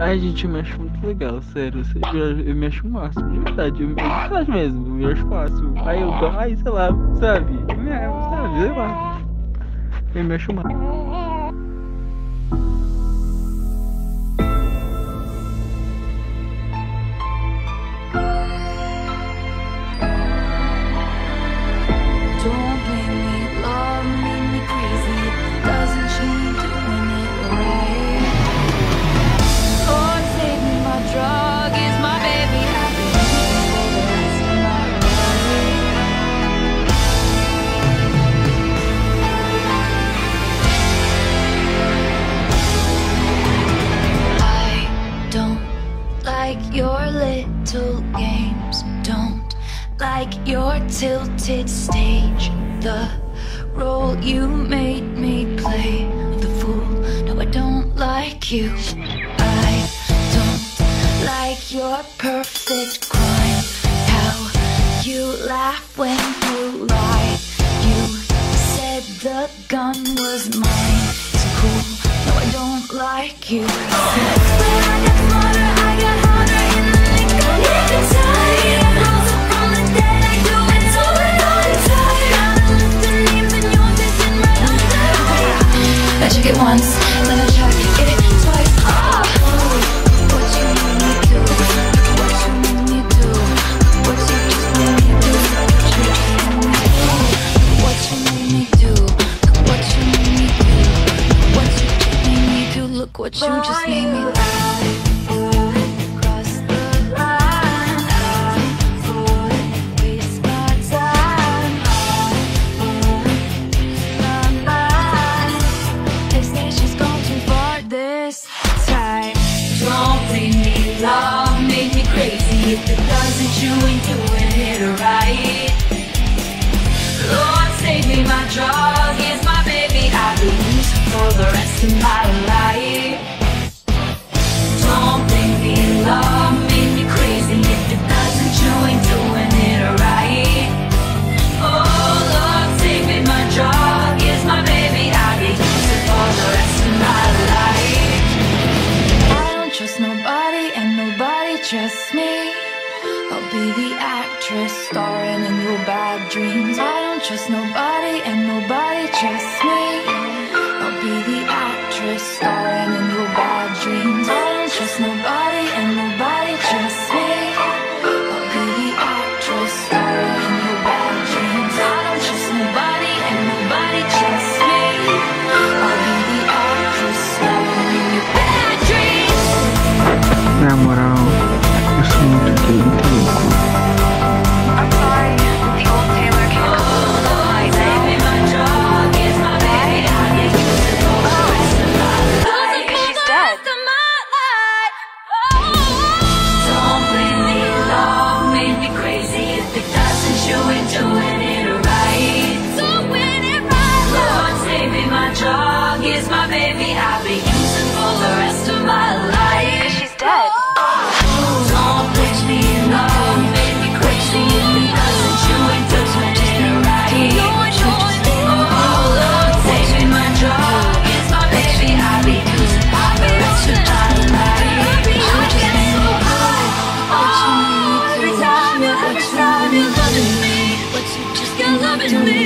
Ai, gente, eu me acho muito legal, sério. Eu, eu me acho de verdade. Eu, de verdade mesmo, eu me acho máximo. Aí eu, ai, sei lá, sabe? É, sabe, sei lá. Eu me acho like your tilted stage. The role you made me play. The fool. No, I don't like you. I don't like your perfect crime. How you laugh when you lie. You said the gun was mine. It's cool. No, I don't like you. Check it once, If it doesn't, you ain't doing it right. Lord, save me, my drug starring in your bad dreams. I don't trust nobody and nobody trusts me. do it.